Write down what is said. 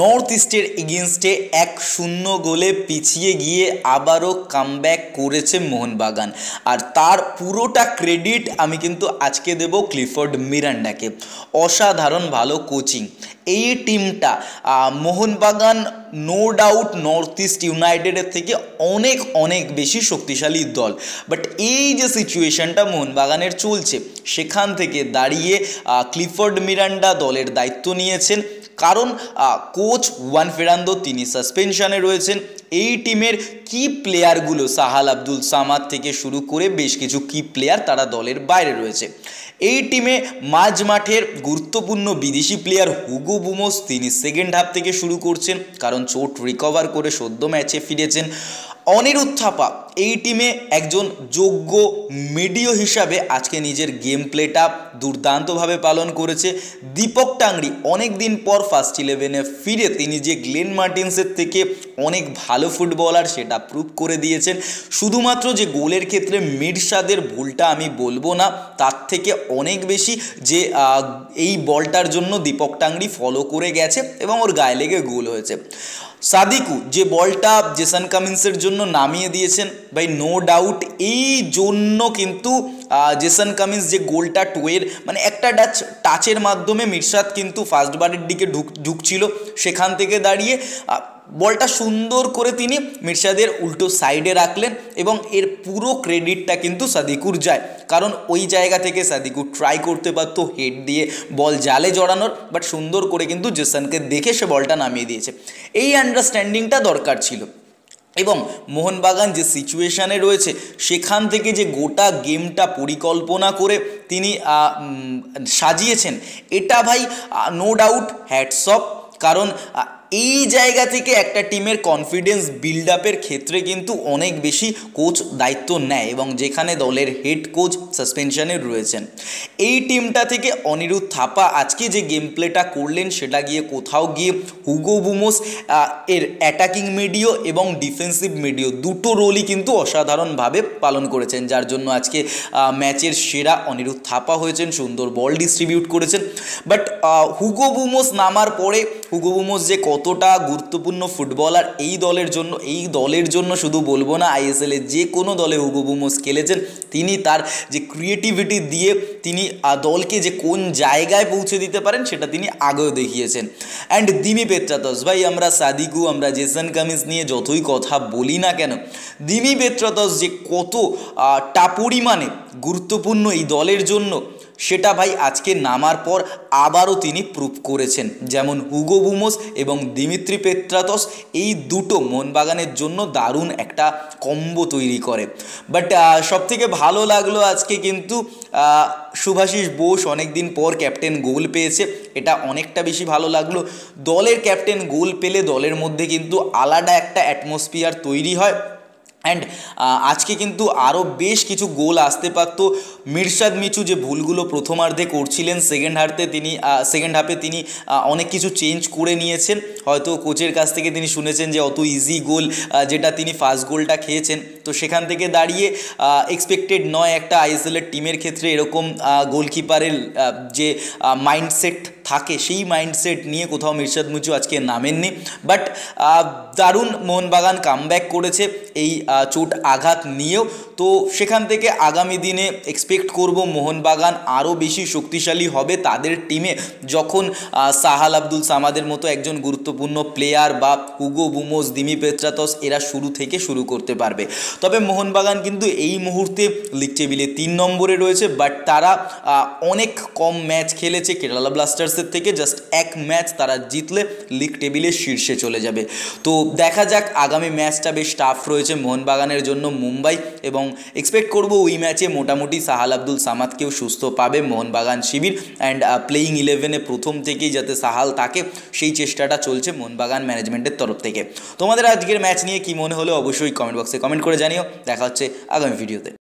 North ইস্টের এগেনস্টে এক শূন্য গোলে পিছিয়ে গিয়ে আবারও কামব্যাক করেছে মোহনবাগান। আর তার পুরোটা ক্রেডিট আমি কিন্তু আজকে দেব ক্লিফোর্ড মিরান্ডাকে। অসাধারণ ভালো কোচিং এই টিমটা Mohun Bagan no doubt north east ইউনাইটেডের থেকে অনেক অনেক বেশি শক্তিশালী দল। বাট এই যে সিচুয়েশনটা মোহনবাগানের চলছে, সেখান থেকে দাঁড়িয়ে ক্লিফোর্ড মিরান্ডা দলের দায়িত্ব নিয়েছেন। কারণ কোচ ওয়ান ফেরান্দো তিনি সাসপেনশনে রয়েছেন। এই টিমের কি প্লেয়ারগুলো সাহাল আব্দুল সামাদ থেকে শুরু করে বেশ কিছু কি প্লেয়ার তারা দলের বাইরে রয়েছে। এই টিমে মাঝ মাঠের গুরুত্বপূর্ণ বিদেশি প্লেয়ার হুগো বুমোস তিনি সেকেন্ড হাফ থেকে শুরু করছেন, কারণ চোট রিকভার করে সদ্য ম্যাচে ফিরেছেন অনিরুদ্ধ থাপা এই টিমে একজন যোগ্য মিডিও হিসাবে আজকে নিজের গেম প্লেটা দুর্দান্তভাবে পালন করেছে। দীপক টাংরি অনেক দিন পর ফার্স্ট ইলেভেনে ফিরে তিনি যে গ্লেন মার্টিন্সের থেকে অনেক ভালো ফুটবলার সেটা প্রুভ করে দিয়েছেন। শুধুমাত্র যে গোলের ক্ষেত্রে মির্সাদের ভুলটা আমি বলব না, তার থেকে অনেক বেশি যে এই বলটার জন্য দীপক টাংরি ফলো করে গেছে এবং ওর গায়ে লেগে গোল হয়েছে। সাদিকু যে বলটা জেসান কামিন্সের জন্য নামিয়ে দিয়েছেন বাই নো ডাউট এই জন্য কিন্তু জেসন কামিন্স যে গোলটা টুয়ের মানে একটা টাচ টাচের মাধ্যমে মির্সাদ কিন্তু ফার্স্ট বারের দিকে ঢুক, ঢুকছিল। সেখান থেকে দাঁড়িয়ে বলটা সুন্দর করে তিনি মির্শাদের উল্টো সাইডে রাখলেন এবং এর পুরো ক্রেডিটটা কিন্তু সাদিকুর যায়। কারণ ওই জায়গা থেকে সাদিকুর ট্রাই করতে পারতো হেড দিয়ে বল জালে জড়ানোর বাট সুন্দর করে কিন্তু জেসানকে দেখে সে বলটা নামিয়ে দিয়েছে। এই আন্ডারস্ট্যান্ডিংটা দরকার ছিল। এবং মোহনবাগান যে সিচুয়েশানে রয়েছে, সেখান থেকে যে গোটা গেমটা পরিকল্পনা করে তিনি সাজিয়েছেন, এটা ভাই নো ডাউট হ্যাটসঅপ কারণ এই জায়গা থেকে একটা টিমের কনফিডেন্স বিল্ড আপের ক্ষেত্রে কিন্তু অনেক বেশি কোচ দায়িত্ব নেয় এবং যেখানে দলের হেড কোচ সাসপেনশনে রয়েছেন। এই টিমটা থেকে অনিরুদ্ধ থাপা আজকে যে গেম প্লেটা করলেন সেটা গিয়ে কোথাও গিয়ে হুগো বুমোস এর অ্যাটাকিং মিডিও এবং ডিফেন্সিভ মিডিও দুটো রোলই কিন্তু অসাধারণভাবে পালন করেছেন, যার জন্য আজকে ম্যাচের সেরা অনিরুদ্ধ থাপা হয়েছেন, সুন্দর বল ডিস্ট্রিবিউট করেছেন। বাট হুগো বুমোস নামার পরে, হুগো বুমোস যে কত কতটা গুরুত্বপূর্ণ ফুটবলার এই দলের জন্য, এই দলের জন্য শুধু বলব না আইএসএলে যে কোনো দলে হুগো বুমোস খেলেছেন, তিনি তার যে ক্রিয়েটিভিটি দিয়ে তিনি দলকে যে কোন জায়গায় পৌঁছে দিতে পারেন সেটা তিনি আগেও দেখিয়েছেন। অ্যান্ড দিমি পেত্রাতস ভাই আমরা সাদিকু, আমরা জেসন কামিজ নিয়ে যতই কথা বলি না কেন, দিমি পেত্রাতস যে কত টা পরিমাণে গুরুত্বপূর্ণ এই দলের জন্য সেটা ভাই আজকে নামার পর আবারও তিনি প্রুভ করেছেন। যেমন হুগো বুমোস এবং দিমিত্রি পেত্রাতস এই দুটো মনবাগানের জন্য দারুণ একটা কম্বো তৈরি করে। বাট সবথেকে ভালো লাগল আজকে কিন্তু শুভাশিস বোস অনেক দিন পর ক্যাপ্টেন গোল পেয়েছে। এটা অনেকটা বেশি ভালো লাগল। দলের ক্যাপ্টেন গোল পেলে দলের মধ্যে কিন্তু আলাদা একটা অ্যাটমসফিয়ার তৈরি হয়। অ্যান্ড আজকে কিন্তু আরও বেশ কিছু গোল আসতে পারত। মির্শাদ মিচু যে ভুলগুলো প্রথমার্ধে করছিলেন সেকেন্ড হাফতে তিনি সেকেন্ড হাফে তিনি অনেক কিছু চেঞ্জ করে নিয়েছেন। হয়তো কোচের কাছ থেকে তিনি শুনেছেন যে অত ইজি গোল যেটা তিনি ফার্স্ট গোলটা খেয়েছেন। তো সেখান থেকে দাঁড়িয়ে এক্সপেক্টেড নয় একটা আইএসএলের টিমের ক্ষেত্রে এরকম গোলকিপারের যে মাইন্ডসেট থাকে, সেই মাইন্ডসেট নিয়ে কোথাও মির্শাদ মুচু আজকে নামেননি। বাট দারুণ মোহনবাগান কামব্যাক করেছে এই চোট আঘাত নিয়েও। তো সেখান থেকে আগামী দিনে এক্সপেক্ট করব মোহনবাগান আরও বেশি শক্তিশালী হবে তাদের টিমে যখন সাহাল আব্দুল সামাদের মতো একজন গুরুত্বপূর্ণ প্লেয়ার বা হুগো বুমোস, দিমি পেত্রাতস এরা শুরু থেকে শুরু করতে পারবে। তবে মোহনবাগান কিন্তু এই মুহূর্তে লিগ টেবিলে তিন নম্বরে রয়েছে। বাট তারা অনেক কম ম্যাচ খেলেছে। কেরালা ব্লাস্টার্সের থেকে জাস্ট এক ম্যাচ তারা জিতলে লিগ টেবিলের শীর্ষে চলে যাবে। তো দেখা যাক, আগামী ম্যাচটা বেশ টাফ রয়েছে মোহনবাগানের জন্য মুম্বাই এবং এক্সপেক্ট করব ওই ম্যাচে মোটামুটি সাহাল আব্দুল সামাদকেও সুস্থ পাবে মোহনবাগান শিবির অ্যান্ড প্লেয়িং ইলেভেনে প্রথম থেকেই যাতে সাহাল তাকে সেই চেষ্টাটা চলছে মোহনবাগান ম্যানেজমেন্টের তরফ থেকে। তোমাদের আজকের ম্যাচ নিয়ে কি মনে হলো অবশ্যই কমেন্ট বক্সে কমেন্ট করে জানিও। দেখা হচ্ছে আগামী ভিডিওতে